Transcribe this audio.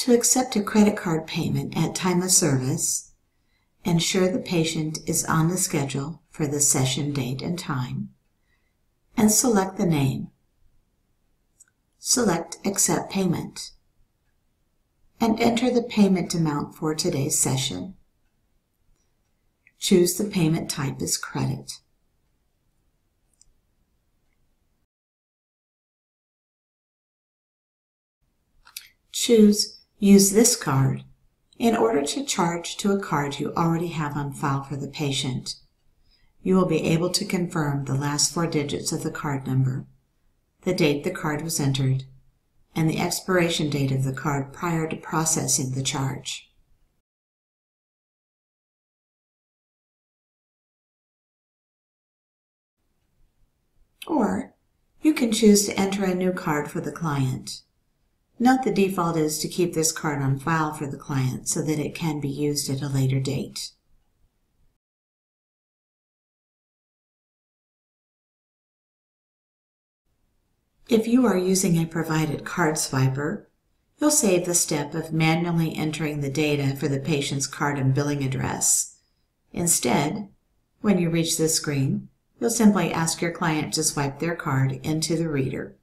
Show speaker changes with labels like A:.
A: To accept a credit card payment at time of service, ensure the patient is on the schedule for the session date and time, and select the name. Select Accept Payment, and enter the payment amount for today's session. Choose the payment type as credit. Choose Use this card in order to charge to a card you already have on file for the patient. You will be able to confirm the last four digits of the card number, the date the card was entered, and the expiration date of the card prior to processing the charge. Or you can choose to enter a new card for the client. Note the default is to keep this card on file for the client so that it can be used at a later date. If you are using a provided card swiper, you'll save the step of manually entering the data for the patient's card and billing address. Instead, when you reach this screen, you'll simply ask your client to swipe their card into the reader.